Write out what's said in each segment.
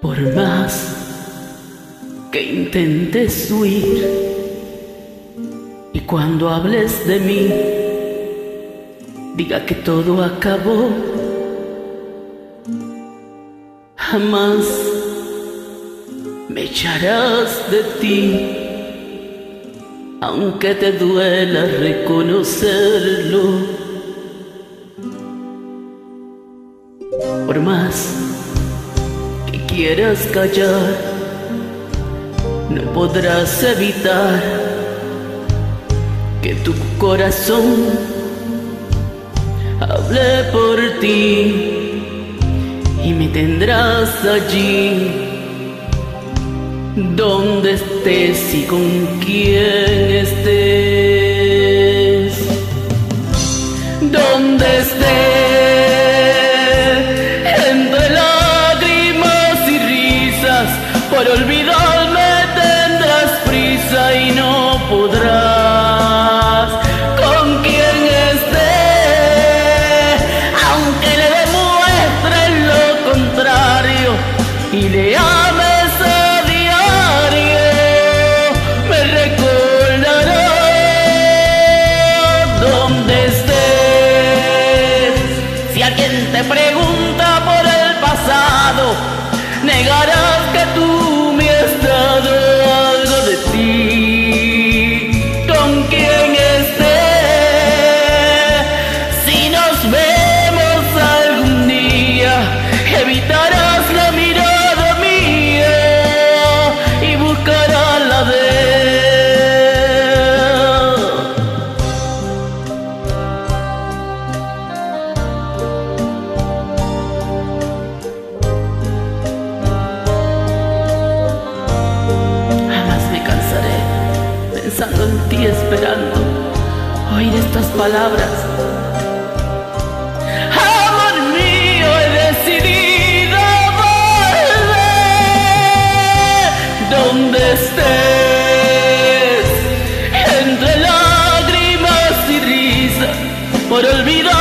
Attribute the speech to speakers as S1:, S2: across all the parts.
S1: Por más que intentes huir y cuando hables de mí, diga que todo acabó, jamás me echarás de ti, aunque te duela reconocerlo. Por más que quieras callar, no podrás evitar que tu corazón hable por ti y me tendrás allí donde estés y con quien podrás. Con quien esté, aunque le demuestres lo contrario y le ames a diario, me recordará donde estés. Si alguien te pregunta por el pasado, negarás esperando. Oír estas palabras. Amor mío, he decidido volver. Donde estés, entre lágrimas y risas, por olvidarme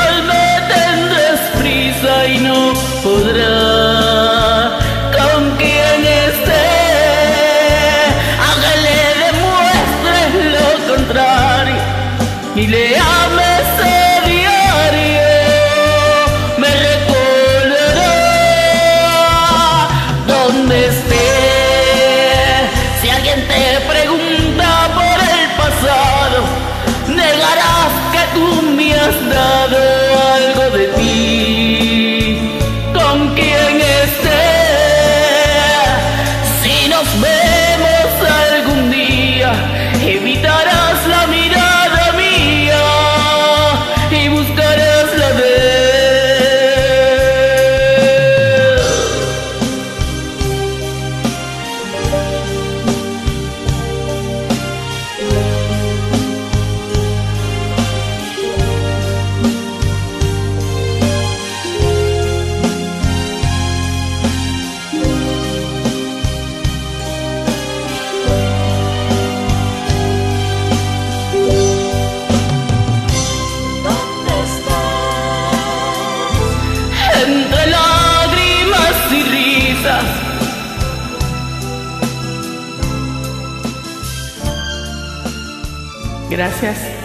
S1: Gracias.